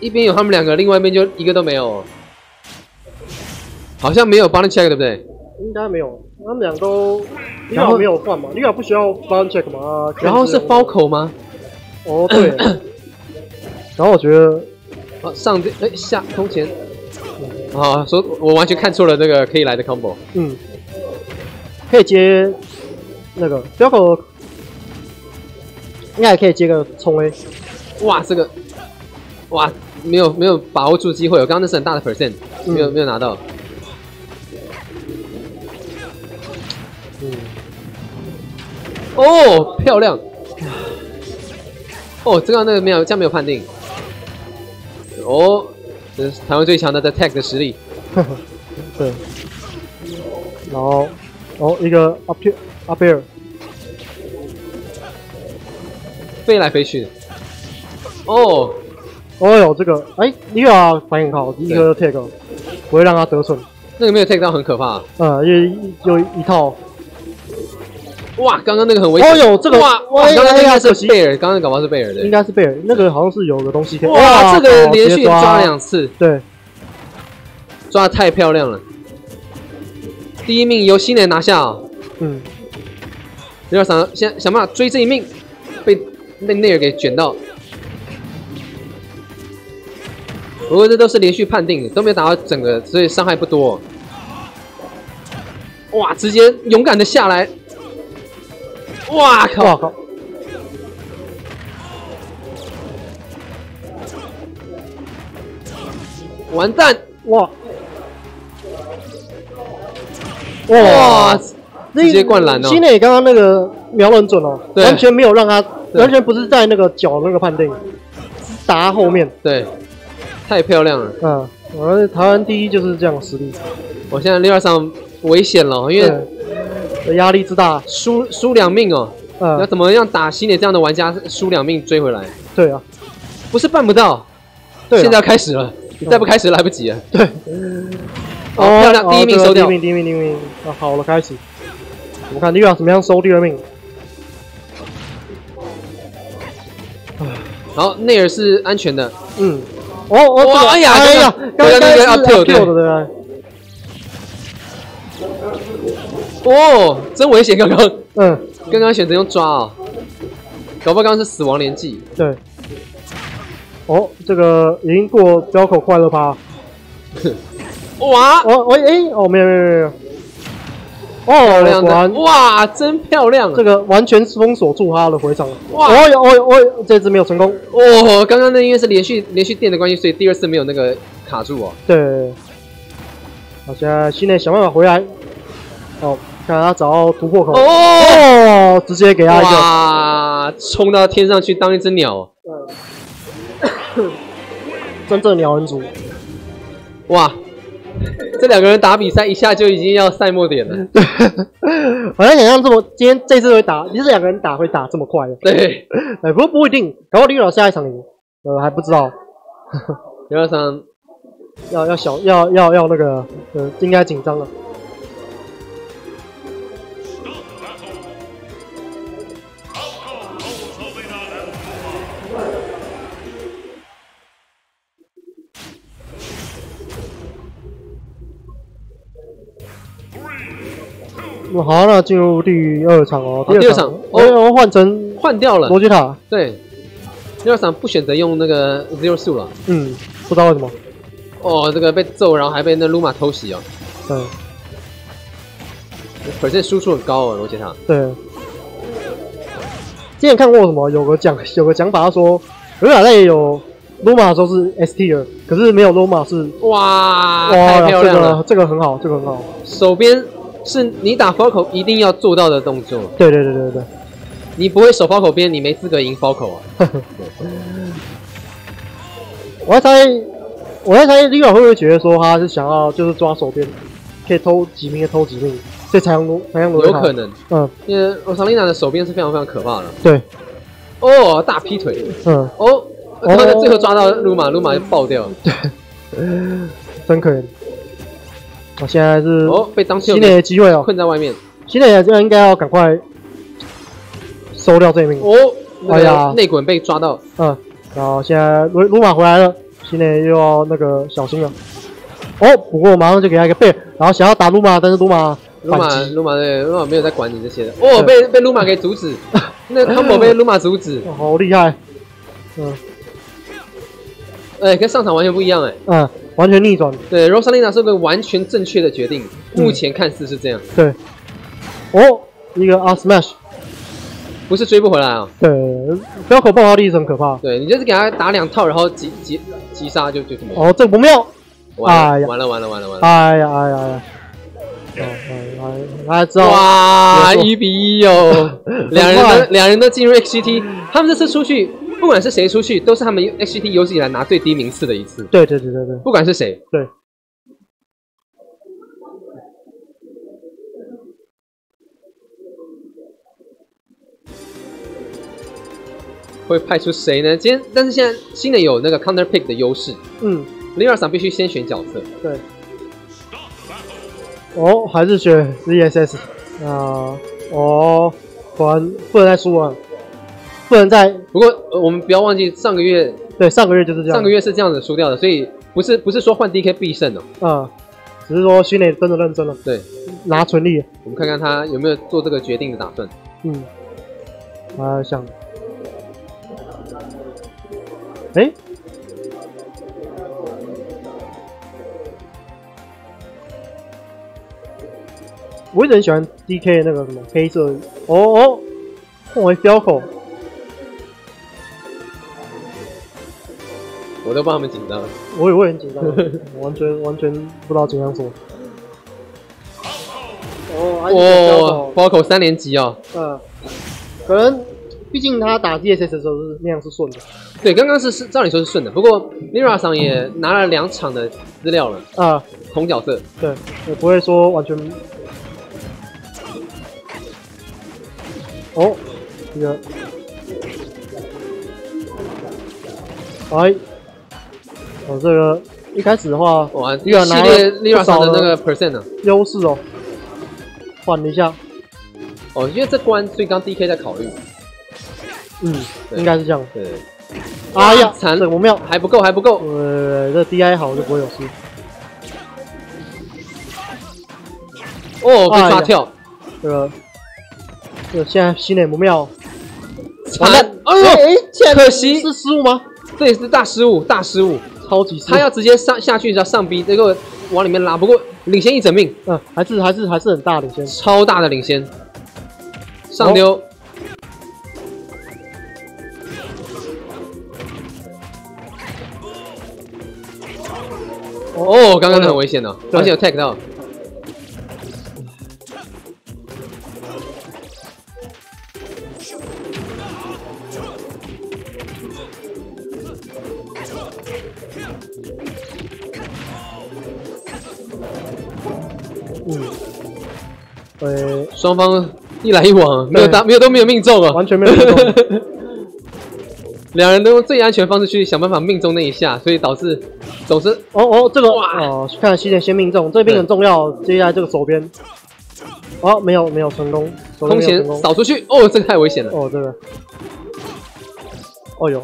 一边有他们两个，另外一边就一个都没有。好像没有 b o n check 对不对？应该没有，他们俩都利然后亚没有换嘛，利亚不需要 b a n check 嘛，然后是 f a 口吗？哦对，然后我觉得啊，上对哎下空前。啊，说我完全看错了那个可以来的 combo。嗯，可以接那个 f a 口，应该也可以接个冲 A，哇，这个哇没有没有把握住机会，我刚刚那是很大的 percent，没有没有拿到。嗯，哦，漂亮！哦，这个那个没有，这样没有判定。哦，这是台湾最强的 The Tag 的实力。对，然后哦一个 up up air，飞来飞去的。哦，哦呦这个哎利亚反应好，一个 tag 不会让他得逞，那个没有 take 到很可怕。呃，因为有一套。哇，刚刚那个很危险。哦呦，这个哇刚刚那哎个是贝尔，刚刚搞不好是贝尔的应。该是贝尔，那个好像是有个东西可以。哇，这个连续抓两次，对，抓的太漂亮了。第一命由新人拿下哦。嗯，有点想先想办法追这一命，被被内尔给卷到。不过这都是连续判定的，都没有打到整个，所以伤害不多。哇，直接勇敢的下来！哇靠！完蛋！哇哇！直接灌篮哦新磊刚刚那个瞄得很准哦，完全没有让他，完全不是在那个脚那个判定，是打他后面。对，太漂亮了！嗯，我们台湾第一就是这样的实力，我现在六二上危险了，因为对，压力之大。输输两命哦。要嗯，怎么样打新野这样的玩家输两命追回来？对啊，不是办不到，对啊，现在要开始了，你再不开始来不及了。对，哦，漂亮，第一命收掉第一。命，第一命，第一命。啊，好了，开始。我们看六二怎么样收第二命。然后内尔是安全的，嗯，哦哦，这个哇哎呀哎呀，刚刚那个是 up tilt，up 对对不对？哦，真危险！刚刚嗯，刚刚选择用抓啊，搞不好刚刚是死亡连击。对。哦，这个已经过标口快乐趴。哇，哦，喂，哎，哦，没有没有没有没有。漂哦，亮的，哇，真漂亮！这个完全封锁住他的回场。哇哦哟哦哟哦哟，这只没有成功。哦，刚刚那因为是连续连续电的关系，所以第二次没有那个卡住哦。对。好，现在新内想办法回来。哦，看他找到突破口。哦，哦，直接给他一个。哇，冲到天上去当一只鸟，嗯 真正鸟人族。哇！这两个人打比赛一下就已经要赛末点了。好像想象这么，今天这次会打，你是两个人打会打这么快的。对，哎，不过不一定，搞不好李老下一场赢，呃，还不知道，刘二三要要小要要要那个，呃，应该紧张了。嗯好，那进入第二场哦。第二场哦，哦换成换掉了。罗杰塔。对，第二场不选择用那个 zero 数了。嗯，不知道为什么。哦，这个被揍，然后还被那鲁马偷袭哦。对本身输出很高哦，罗杰塔。对。之前看过什么？有个讲有个讲法，他说罗马在有罗马的时候是 S T 的，可是没有罗马是哇，哇，太漂亮了！这个这个很好，这个很好。手边是你打 f a l c o 一定要做到的动作，对对对对对。你不会手 f a l c o 边，你没资格赢 f a l c o 啊。我在猜，我在猜，利瓦会不会觉得说他是想要就是抓手边，可以偷几命就偷几命，所以才用才用罗有可。能，嗯，因为罗莎丽娜的手边是非常非常可怕的。对，哦，大劈腿，嗯，哦，他在最后抓到鲁马，鲁马就爆掉了。对 真可怜。我现在是哦，被当新磊的机会哦，困在外面。新磊这应该要赶快收掉这一命。哦，哎呀内滚被抓到。嗯，然后现在鲁鲁马回来了，新内又要那个小心了。哦，不过马上就给他一个背，然后想要打鲁马，但是鲁马鲁马鲁马对鲁马没有在管你这些的，哦，被被鲁马给阻止，那个 combo 被鲁马阻止，哦好厉害。嗯哎，跟上场完全不一样哎。嗯，完全逆转。对，Rosalina 是个完全正确的决定，嗯目前看似是这样，对，哦，一个 R smash，不是追不回来啊。对，不要口爆发力是很可怕。对你就是给他打两套，然后击击击杀就就这么哦，这个不妙。完哎呀完了完了完了完了。哎呀哎呀哎呀！哦，哎，大家知道哇，一比一哦，两人快都两人都进入 XGT，他们这次出去，不管是谁出去，都是他们 XGT 有史以来拿最低名次的一次，对对对对对，不管是谁。对。会派出谁呢？今天，但是现在新的有那个 counter pick 的优势嗯，l i r a 上必须先选角色。对。哦，还是选 ZSS 啊、哦，果然不能再输了，不能再不过、呃我们不要忘记上个月对上个月就是这样，上个月是这样子输掉的，所以不是不是说换 DK 必胜哦。啊、只是说新磊真的认真了，对，拿纯力，我们看看他有没有做这个决定的打算。嗯，他想，哎，我一直很喜欢 DK 那个什么黑色，哦哦，换为标口，我都帮他们紧张。我也会很紧张，我 完全完全不知道紧张什么。哦，哦口，，Falco 三连击哦。嗯，可能毕竟他打 DSS 的时候是那样是顺的对，刚刚是是照理说是顺的，不过 Mira 上也拿了两场的资料了，啊，同角色。对，也不会说完全。哦，这个，哎，哦，这个一开始的话哇，一个拿系列了 Lira 不少的上的那个 percent 呢？优势哦，换了一下，哦，因为这关，所以刚 DK 在考虑。嗯，应该是这样。对，哎呀，惨这个不妙，还不够，还不够。呃，这 DI 好就不会有事。哦，被抓跳，这个，这个现在心里不妙，惨！哎呦，哎，可惜是失误吗？这也是大失误，大失误。超级他要直接上下去，要上逼，这个往里面拉，不过领先一整命，嗯，还是还是还是很大领先。超大的领先。上丢，哦，刚刚那很危险的，啊而且有 tag 到。嗯，呃，双方一来一往，没有打，没有都没有命中啊，完全没有命中两人都用最安全的方式去想办法命中那一下，所以导致总是哦哦，这个哇哦，看西点先命中，这边很重要。接下来这个手边，哦，没有没有成功，空前。扫出去。哦，这个太危险了。哦，这个，哦哟，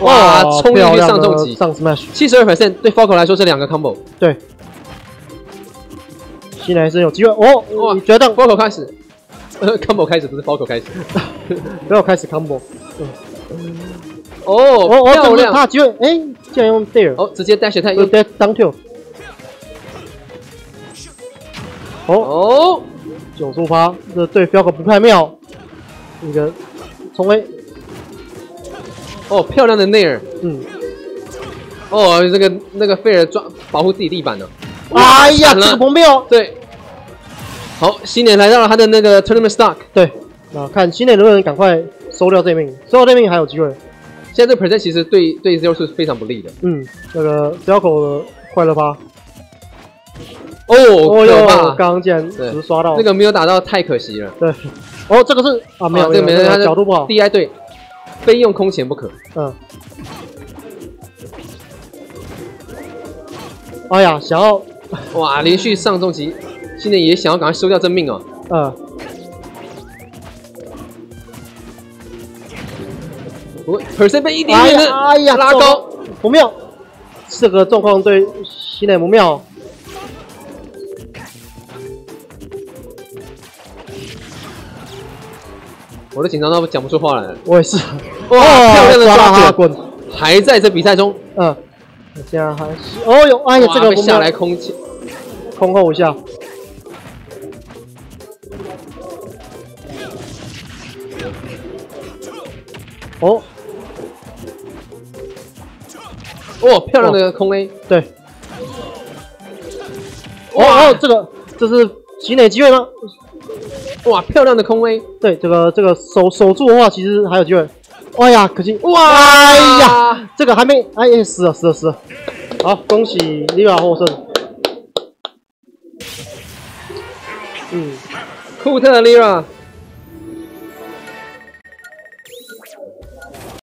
哇，冲进去上重击，上 smash，七十二 percent 对 Falco 来说是两个 combo。对，西南是有机会哦。哇你觉得 Falco 开始，呃，combo 开始不是 Falco 开始。不 要开始 combo？哦，哦哦，漂亮。他的机会，哎，竟然用 dare，哦，直接 dash 太用用 dare down tilt。哦，哦，九十五趴，这对 Falco 不太妙。一个冲 A，哦，漂亮的内尔。嗯，哦，这个那个费尔抓保护自己地板呢。哎呀，这个不妙。对。好，新年来到了他的那个 tournament stock，对，啊看新年能不能赶快收掉这命，收掉这命还有机会。现在这个 percent 其实对对 zero 是非常不利的。嗯，那个的快乐趴，哦，哦哟，刚刚竟然对只刷到那个没有打到，太可惜了。对，哦，这个是啊，没有啊这个没有，他角度不好，DI 对，非用空前不可。嗯。哎呀，想要，哇，连续上重击，现在也想要赶快收掉真命哦。嗯，我 percent 被一点哎点的呀哎呀，拉高，不妙，这个状况对西内不妙。我都紧张到讲不出话来了。我也是，哇，漂亮的抓滚，滚，还在这比赛中，嗯，现在还是，哦呦，哎呀，这个下来，空气，空后一下，哦，哇，漂亮的空 A，对，哦哇。哦，这个这是积累机会吗？哇，漂亮的空 A，对，这个这个守守住的话，其实还有机会。哎呀，可惜，哇，哎呀，这个还没，哎呀，死了死了死了。好，恭喜你俩获胜。嗯，库特 Lira